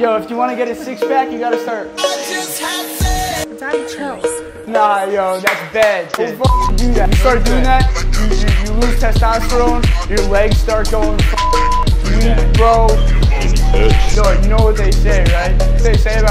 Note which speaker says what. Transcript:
Speaker 1: Yo, if you want to get a six pack, you gotta start.
Speaker 2: Daddy, chill.
Speaker 1: Nah, yo, that's bad. Don't do that. You start doing that, you, you, you lose testosterone, your legs start going weak, bro. Yo, you know what they say, right? They say